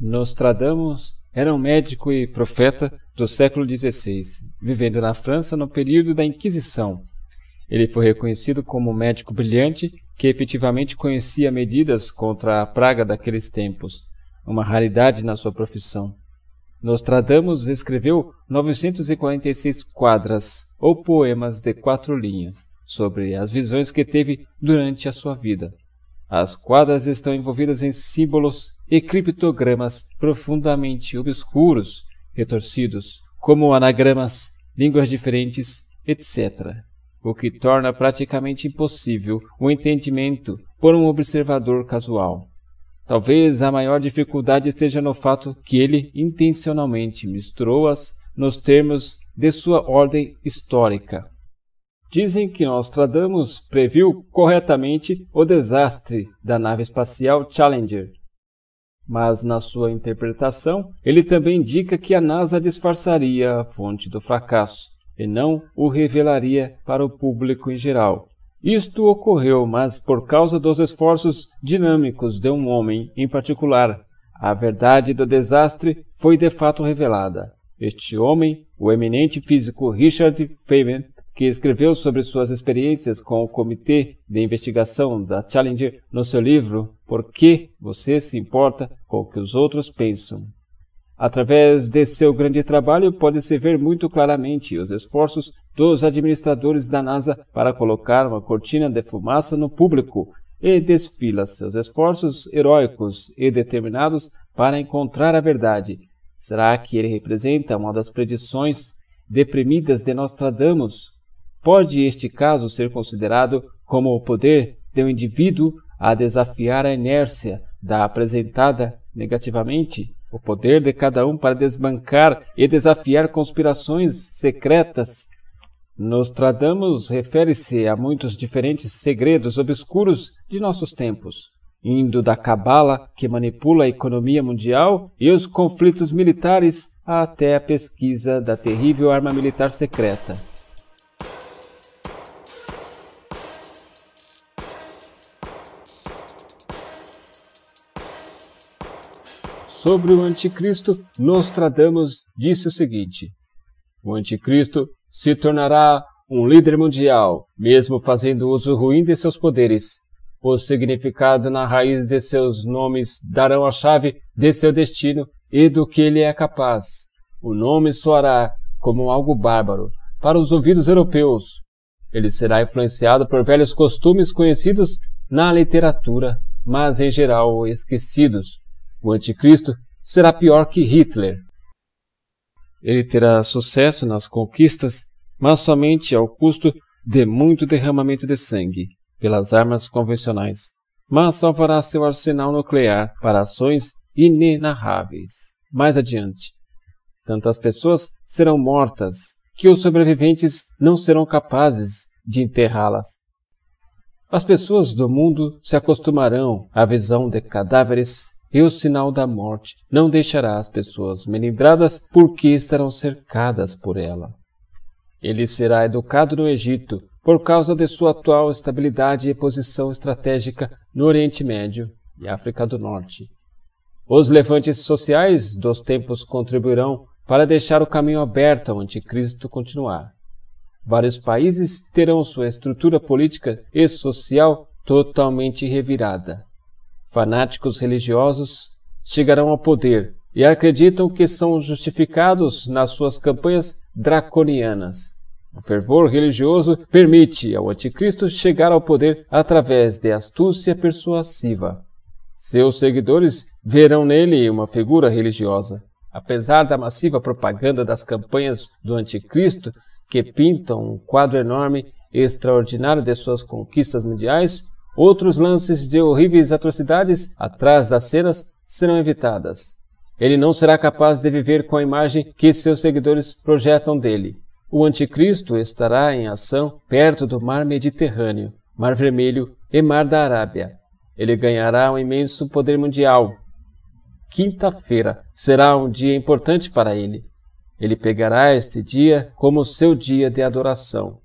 Nostradamus era um médico e profeta do século XVI, vivendo na França no período da Inquisição. Ele foi reconhecido como um médico brilhante que efetivamente conhecia medidas contra a praga daqueles tempos, uma raridade na sua profissão. Nostradamus escreveu 946 quadras ou poemas de quatro linhas sobre as visões que teve durante a sua vida. As quadras estão envolvidas em símbolos e criptogramas profundamente obscuros, retorcidos, como anagramas, línguas diferentes, etc., o que torna praticamente impossível o entendimento por um observador casual. Talvez a maior dificuldade esteja no fato que ele intencionalmente misturou-as nos termos de sua ordem histórica. Dizem que Nostradamus previu corretamente o desastre da nave espacial Challenger. Mas, na sua interpretação, ele também indica que a NASA disfarçaria a fonte do fracasso e não o revelaria para o público em geral. Isto ocorreu, mas por causa dos esforços dinâmicos de um homem em particular. A verdade do desastre foi de fato revelada. Este homem, o eminente físico Richard Feynman, que escreveu sobre suas experiências com o Comitê de Investigação da Challenger no seu livro Por que você se importa com o que os outros pensam. Através de seu grande trabalho, pode-se ver muito claramente os esforços dos administradores da NASA para colocar uma cortina de fumaça no público e desfila seus esforços heróicos e determinados para encontrar a verdade. Será que ele representa uma das predições deprimidas de Nostradamus, Pode este caso ser considerado como o poder de um indivíduo a desafiar a inércia da apresentada negativamente, o poder de cada um para desbancar e desafiar conspirações secretas. Nostradamus refere-se a muitos diferentes segredos obscuros de nossos tempos, indo da cabala que manipula a economia mundial e os conflitos militares até a pesquisa da terrível arma militar secreta. Sobre o Anticristo, Nostradamus disse o seguinte: O Anticristo se tornará um líder mundial, mesmo fazendo uso ruim de seus poderes. O significado na raiz de seus nomes darão a chave de seu destino e do que ele é capaz. O nome soará como algo bárbaro para os ouvidos europeus. Ele será influenciado por velhos costumes conhecidos na literatura, mas em geral esquecidos. O anticristo será pior que Hitler. Ele terá sucesso nas conquistas, mas somente ao custo de muito derramamento de sangue pelas armas convencionais, mas salvará seu arsenal nuclear para ações inenarráveis. Mais adiante, tantas pessoas serão mortas que os sobreviventes não serão capazes de enterrá-las. As pessoas do mundo se acostumarão à visão de cadáveres e o sinal da morte não deixará as pessoas melindradas porque estarão cercadas por ela. Ele será educado no Egito por causa de sua atual estabilidade e posição estratégica no Oriente Médio e África do Norte. Os levantes sociais dos tempos contribuirão para deixar o caminho aberto ao anticristo continuar. Vários países terão sua estrutura política e social totalmente revirada fanáticos religiosos chegarão ao poder e acreditam que são justificados nas suas campanhas draconianas. O fervor religioso permite ao anticristo chegar ao poder através de astúcia persuasiva. Seus seguidores verão nele uma figura religiosa. Apesar da massiva propaganda das campanhas do anticristo, que pintam um quadro enorme e extraordinário de suas conquistas mundiais, Outros lances de horríveis atrocidades atrás das cenas serão evitadas. Ele não será capaz de viver com a imagem que seus seguidores projetam dele. O Anticristo estará em ação perto do Mar Mediterrâneo, Mar Vermelho e Mar da Arábia. Ele ganhará um imenso poder mundial. Quinta-feira será um dia importante para ele. Ele pegará este dia como seu dia de adoração.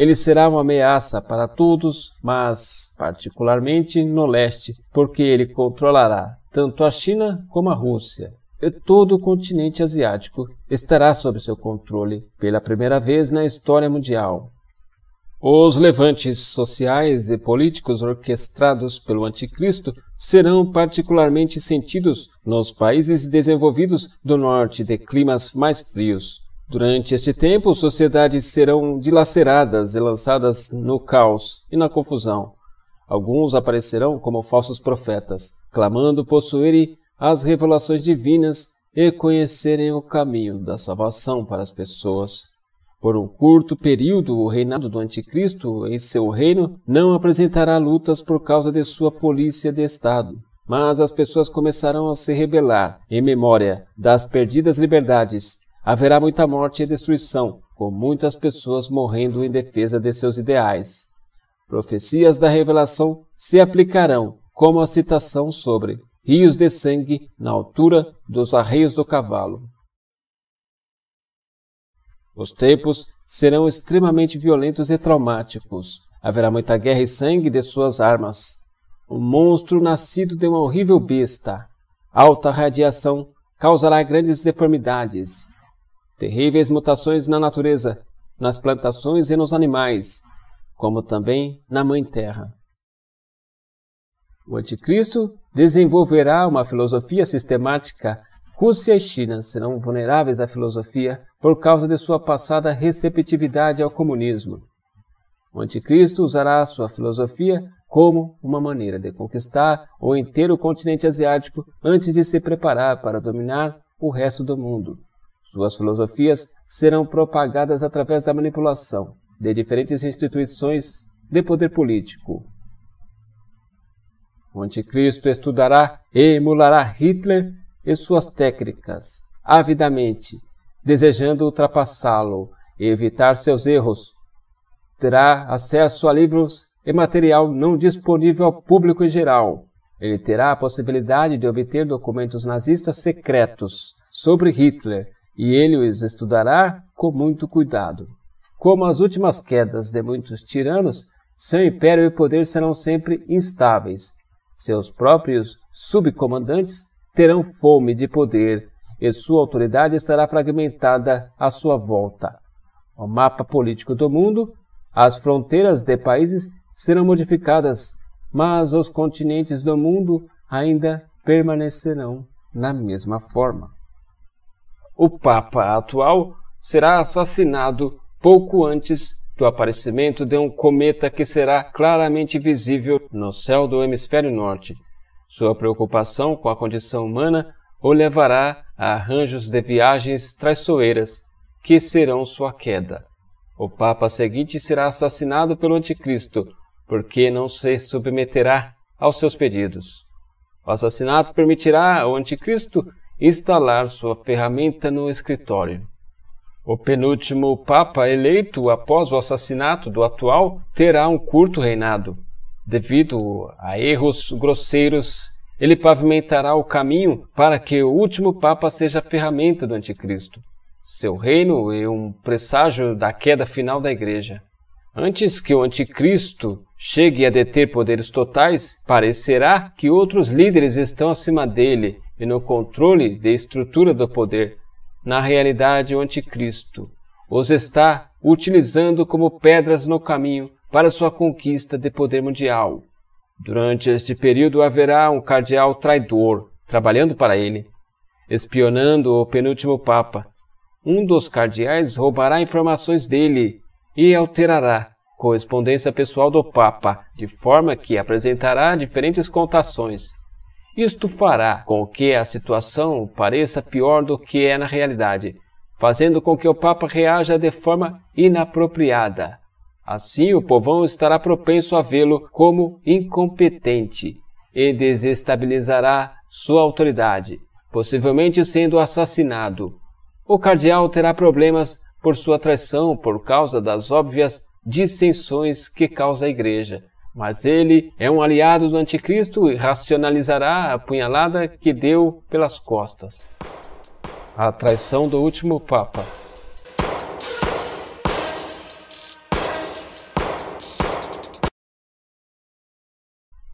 Ele será uma ameaça para todos, mas particularmente no leste, porque ele controlará tanto a China como a Rússia e todo o continente asiático estará sob seu controle pela primeira vez na história mundial. Os levantes sociais e políticos orquestrados pelo Anticristo serão particularmente sentidos nos países desenvolvidos do norte de climas mais frios. Durante este tempo, sociedades serão dilaceradas e lançadas no caos e na confusão. Alguns aparecerão como falsos profetas, clamando possuírem as revelações divinas e conhecerem o caminho da salvação para as pessoas. Por um curto período, o reinado do Anticristo em seu reino não apresentará lutas por causa de sua polícia de Estado, mas as pessoas começarão a se rebelar em memória das perdidas liberdades. Haverá muita morte e destruição, com muitas pessoas morrendo em defesa de seus ideais. Profecias da revelação se aplicarão, como a citação sobre rios de sangue na altura dos arreios do cavalo. Os tempos serão extremamente violentos e traumáticos. Haverá muita guerra e sangue de suas armas. Um monstro nascido de uma horrível besta. Alta radiação causará grandes deformidades. Terríveis mutações na natureza, nas plantações e nos animais, como também na Mãe Terra. O Anticristo desenvolverá uma filosofia sistemática Rússia e China serão vulneráveis à filosofia por causa de sua passada receptividade ao comunismo. O anticristo usará sua filosofia como uma maneira de conquistar o inteiro continente asiático antes de se preparar para dominar o resto do mundo. Suas filosofias serão propagadas através da manipulação de diferentes instituições de poder político. O anticristo estudará e emulará Hitler e suas técnicas avidamente, desejando ultrapassá-lo e evitar seus erros. Terá acesso a livros e material não disponível ao público em geral. Ele terá a possibilidade de obter documentos nazistas secretos sobre Hitler e ele os estudará com muito cuidado. Como as últimas quedas de muitos tiranos, seu império e poder serão sempre instáveis. Seus próprios subcomandantes terão fome de poder e sua autoridade estará fragmentada à sua volta. O mapa político do mundo, as fronteiras de países serão modificadas, mas os continentes do mundo ainda permanecerão na mesma forma. O Papa atual será assassinado pouco antes do aparecimento de um cometa que será claramente visível no céu do hemisfério norte. Sua preocupação com a condição humana o levará a arranjos de viagens traiçoeiras, que serão sua queda. O Papa seguinte será assassinado pelo Anticristo, porque não se submeterá aos seus pedidos. O assassinato permitirá ao Anticristo instalar sua ferramenta no escritório. O penúltimo Papa eleito após o assassinato do atual terá um curto reinado, Devido a erros grosseiros, ele pavimentará o caminho para que o último Papa seja a ferramenta do Anticristo. Seu reino é um presságio da queda final da Igreja. Antes que o Anticristo chegue a deter poderes totais, parecerá que outros líderes estão acima dele e no controle da estrutura do poder. Na realidade, o Anticristo os está utilizando como pedras no caminho para sua conquista de poder mundial. Durante este período haverá um cardeal traidor trabalhando para ele, espionando o penúltimo Papa. Um dos cardeais roubará informações dele e alterará correspondência pessoal do Papa, de forma que apresentará diferentes contações. Isto fará com que a situação pareça pior do que é na realidade, fazendo com que o Papa reaja de forma inapropriada. Assim, o povão estará propenso a vê-lo como incompetente e desestabilizará sua autoridade, possivelmente sendo assassinado. O cardeal terá problemas por sua traição por causa das óbvias dissensões que causa a igreja. Mas ele é um aliado do anticristo e racionalizará a punhalada que deu pelas costas. A traição do último papa.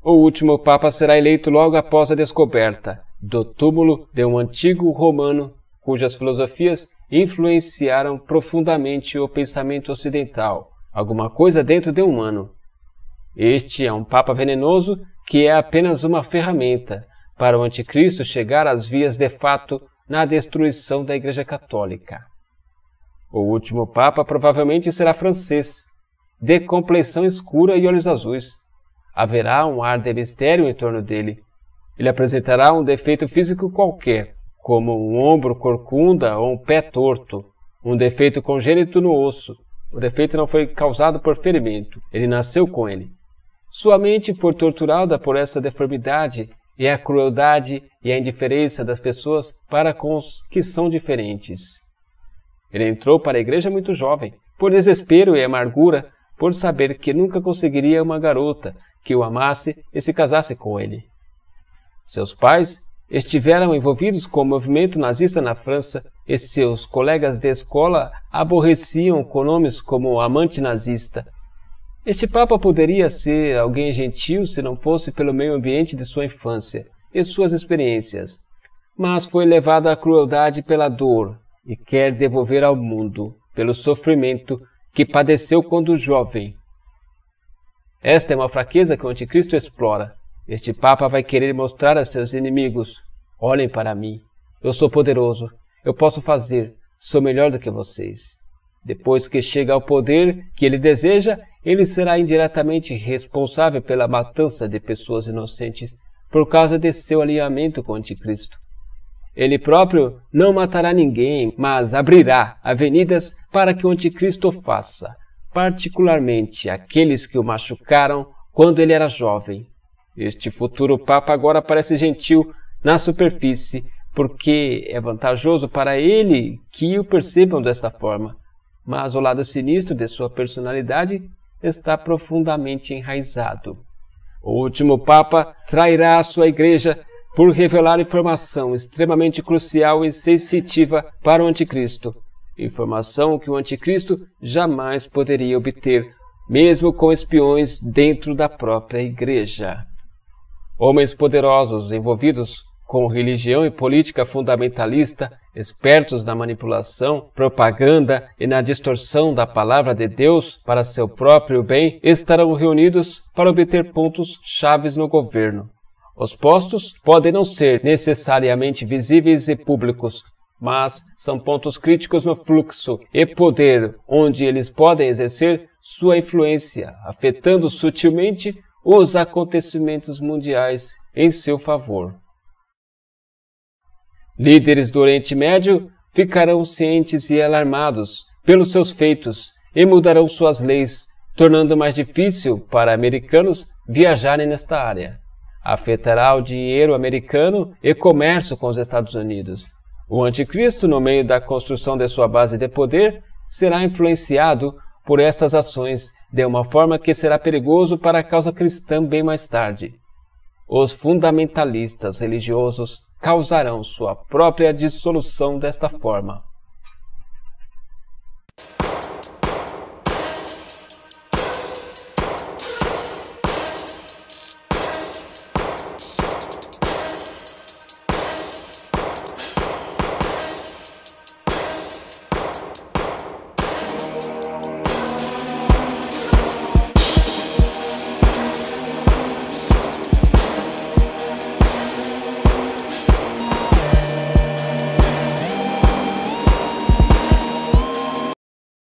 O último Papa será eleito logo após a descoberta do túmulo de um antigo romano cujas filosofias influenciaram profundamente o pensamento ocidental, alguma coisa dentro de humano. Este é um Papa venenoso que é apenas uma ferramenta para o Anticristo chegar às vias de fato na destruição da Igreja Católica. O último Papa provavelmente será francês, de compleição escura e olhos azuis. Haverá um ar de mistério em torno dele. Ele apresentará um defeito físico qualquer, como um ombro corcunda ou um pé torto, um defeito congênito no osso. O defeito não foi causado por ferimento, ele nasceu com ele. Sua mente foi torturada por essa deformidade e a crueldade e a indiferença das pessoas para com os que são diferentes. Ele entrou para a igreja muito jovem, por desespero e amargura, por saber que nunca conseguiria uma garota que o amasse e se casasse com ele. Seus pais estiveram envolvidos com o movimento nazista na França e seus colegas de escola aborreciam com nomes como amante nazista. Este Papa poderia ser alguém gentil se não fosse pelo meio ambiente de sua infância e suas experiências, mas foi levado à crueldade pela dor e quer devolver ao mundo pelo sofrimento que padeceu quando jovem. Esta é uma fraqueza que o anticristo explora. Este Papa vai querer mostrar a seus inimigos: olhem para mim, eu sou poderoso, eu posso fazer, sou melhor do que vocês. Depois que chega ao poder que ele deseja, ele será indiretamente responsável pela matança de pessoas inocentes por causa de seu alinhamento com o Anticristo. Ele próprio não matará ninguém, mas abrirá avenidas para que o Anticristo faça, particularmente aqueles que o machucaram quando ele era jovem. Este futuro Papa agora parece gentil na superfície, porque é vantajoso para ele que o percebam desta forma. Mas o lado sinistro de sua personalidade está profundamente enraizado. O último Papa trairá a sua igreja por revelar informação extremamente crucial e sensitiva para o Anticristo, informação que o Anticristo jamais poderia obter, mesmo com espiões dentro da própria igreja. Homens poderosos envolvidos com religião e política fundamentalista, espertos na manipulação, propaganda e na distorção da palavra de Deus para seu próprio bem, estarão reunidos para obter pontos chaves no governo. Os postos podem não ser necessariamente visíveis e públicos, mas são pontos críticos no fluxo e poder onde eles podem exercer sua influência, afetando sutilmente os acontecimentos mundiais em seu favor. Líderes do Oriente Médio ficarão cientes e alarmados pelos seus feitos e mudarão suas leis, tornando mais difícil para americanos viajarem nesta área afetará o dinheiro americano e comércio com os Estados Unidos. O anticristo, no meio da construção de sua base de poder, será influenciado por estas ações de uma forma que será perigoso para a causa cristã bem mais tarde. Os fundamentalistas religiosos causarão sua própria dissolução desta forma.